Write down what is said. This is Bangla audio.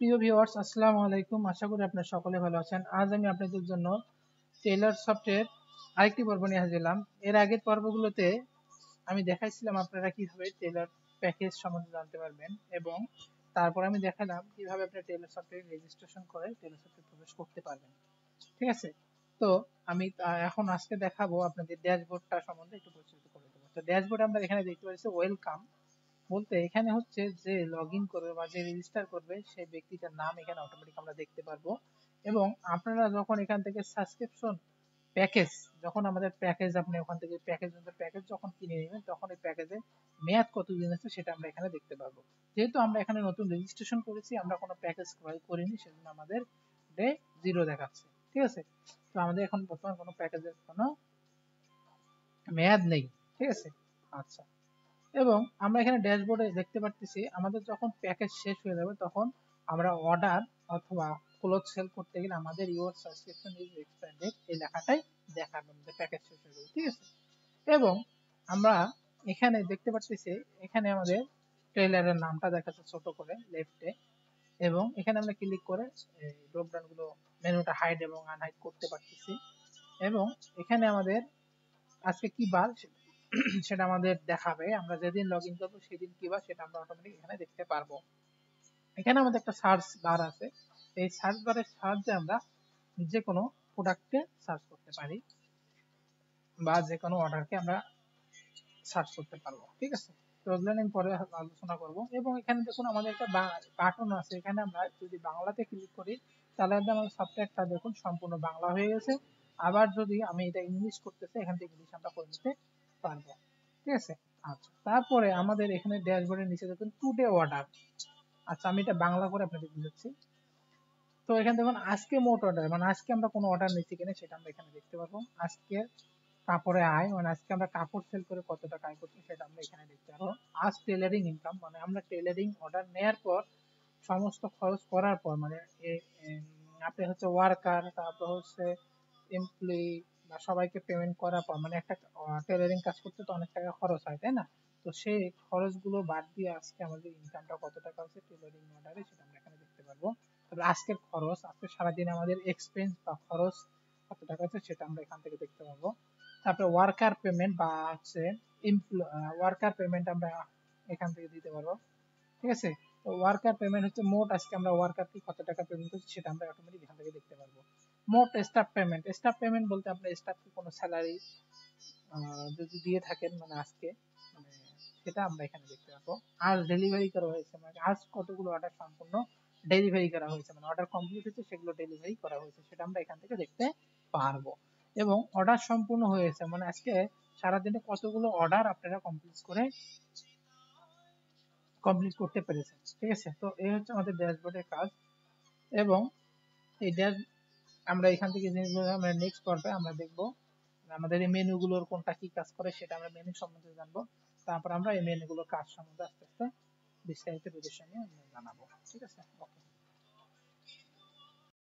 প্রিয় ভিউয়ার্স আসসালামু আলাইকুম। আশা করি আপনারা সকলে ভালো আছেন। আজ আমি আপনাদের জন্য টেলার সফটওয়্যার আরেকটি পর্ব নিয়ে হাজিরলাম এর আগের পর্বগুলোতে আমি দেখাইছিলাম আপনারা কীভাবে টেলার প্যাকেজ সম্বন্ধে জানতে পারবেন এবং তারপর আমি দেখালাম কীভাবে আপনি টেলার সফটওয়্যার রেজিস্ট্রেশন করে টেলার সফটওয়্যার প্রবেশ করতে পারবেন। ঠিক আছে? তো আমি এখন আজকে দেখাবো আপনাদের ড্যাশবোর্ডটা সম্বন্ধে একটু পরিচিত করে দেবো। তো ড্যাশবোর্ড আমরা এখানে দেখতে পাচ্ছি ওয়েলকাম বলতে এখানে হচ্ছে যে লগ করবে বা যে রেজিস্টার করবে সেই ব্যক্তিটার নাম এখানে অটোমেটিক আমরা দেখতে পারব। এবং আপনারা যখন এখান থেকে সাবস্ক্রিপশন প্যাকেজ যখন আমাদের প্যাকেজ আপনি ওখান থেকে প্যাকেজ প্যাকেজ যখন কিনে নেবেন, তখন এই প্যাকেজের মেয়াদ কতদিন আছে সেটা আমরা এখানে দেখতে পারব। যেহেতু আমরা এখানে নতুন রেজিস্ট্রেশন করেছি, আমরা কোনো প্যাকেজ ক্রয় করিনি, সেজন্য আমাদের ডে জিরো দেখাচ্ছে। ঠিক আছে? তো আমাদের এখন বর্তমান কোনো প্যাকেজের কোনো মেয়াদ নেই। ঠিক আছে? আচ্ছা। এবং আমরা এখানে ড্যাশবোর্ডে দেখতে পাচ্ছি আমাদের যখন প্যাকেজ শেষ হয়ে যাবে, তখন আমরা অর্ডার অথবা ক্লোজ সেল করতে গেলে আমাদের ইউর সাবস্ক্রিপশন ইজ এক্সপায়ার্ড এই লেখাটাই দেখাবে, আমাদের প্যাকেজ শেষ হয়ে যাবে, ঠিক আছে? এবং আমরা এখানে দেখতে পাচ্ছি এখানে আমাদের ট্রেলারের নামটা দেখাচ্ছে ছোট করে লেফটে এবং এখানে আমরা ক্লিক করে ড্রপগুলো মেনুটা হাইড এবং আনহাইড করতে পারতেছি, এবং এখানে আমাদের আজকে কি বার সেটা আমাদের দেখাবে। আমরা যেদিন লগ ইন করব, সেদিন কি বার সেটা আমরা অটোমেটিক এখানে দেখতে পারব। এখানে আমাদের একটা সার্চ বার আছে। এই সার্চ বারের সাহায্যে আমরা যে কোনো প্রোডাক্টকে সার্চ করতে পারি বা যে কোনো অর্ডারকে আমরা সার্চ করতে পারব, ঠিক আছে? তো ওগুলো আমি পরে আলোচনা করব। এবং এখানে দেখুন, আমাদের একটা বাটন আছে। এখানে আমরা যদি বাংলাতে ক্লিক করি, তাহলে আমাদের সফটওয়্যারটা দেখুন, সম্পূর্ণ বাংলা হয়ে গেছে। আবার যদি আমি এটা ইংলিশ করতেছি, এখান থেকে ইংলিশ আমরা করে নিতে পারব। ঠিক আছে? আচ্ছা তারপরে আমাদের এখানে ড্যাশবোর্ডের নিচে দেখুন টুডে অর্ডার আচ্ছা আমি এটা বাংলা করে আপনাদের বুঝাচ্ছি। তো এখানে দেখুন, আজকে মোট অর্ডার মানে আজকে আমরা কোনো অর্ডার নিচ্ছি কিনা সেটা আমরা এখানে দেখতে পারব। আজকে কাপড়ে আয় মানে আজকে আমরা কাপড় সেল করে কত টাকা আয় করছি সেটা আমরা এখানে দেখতে পারব। আজ টেলারিং ইনকাম মানে আমরা টেলারিং অর্ডার নেয়ার পর, সমস্ত খরচ করার পর মানে আপনি হচ্ছে ওয়ার্কার তারপর হচ্ছে এমপ্লয়ি বা সবাইকে পেমেন্ট করার পর মানে একটা টেলারিং কাজ করতে তো অনেক টাকা খরচ হয়, তাই না? তো সেই খরচগুলো বাদ দিয়ে আজকে আমাদের ইনকামটা কত টাকা হচ্ছে টেলারিং অর্ডারে সেটা আমরা এখানে দেখতে পারব। তবে আজকের খরচ, আজকে সারাদিন আমাদের এক্সপেন্স বা খরচ কত টাকা আছে সেটা আমরা এখান থেকে দেখতে পারব। তারপরে ওয়ার্কার পেমেন্ট বা হচ্ছে ওয়ার্কার পেমেন্ট আমরা এখান থেকে দিতে পারব। ঠিক আছে? তো ওয়ার্কার পেমেন্ট হচ্ছে মোট আজকে আমরা ওয়ার্কারকে কত টাকা পেমেন্ট করছি সেটা আমরা অটোমেটিক এখান থেকে দেখতে পারব। মোট স্টাফ পেমেন্ট স্টাফ পেমেন্ট বলতে আপনার স্টাফকে কোনো স্যালারি যদি দিয়ে থাকেন মানে আজকে মানে সেটা আমরা এখানে দেখতে পাবো। আজ ডেলিভারি করা হয়েছে মানে আজ কতগুলো অর্ডার সম্পূর্ণ ডেলিভারি করা হয়েছে মানে অর্ডার কমপ্লিট হয়েছে, সেগুলো ডেলিভারি করা হয়েছে, সেটা আমরা এখান থেকে দেখতে পারব। এবং অর্ডার সম্পূর্ণ হয়েছে মানে আজকে সারাদিনে কতগুলো অর্ডার আপনারা কমপ্লিট করে কমপ্লিট করতে পেরেছেন, ঠিক আছে? তো এই হচ্ছে আমাদের ড্যাশবোর্ডের কাজ। এবং এই ড্যাশ আমরা এখান থেকে জিনিসগুলো আমরা নেক্সট পর্বে আমরা দেখব আমাদের এই মেনুগুলোর কোনটা কি কাজ করে সেটা আমরা মেনু সম্বন্ধে জানব। তারপর আমরা এই মেনুগুলোর কাজ সম্বন্ধে আস্তে আস্তে বিস্তারিত বিবেচনা নিয়ে জানাব। ঠিক আছে? ওকে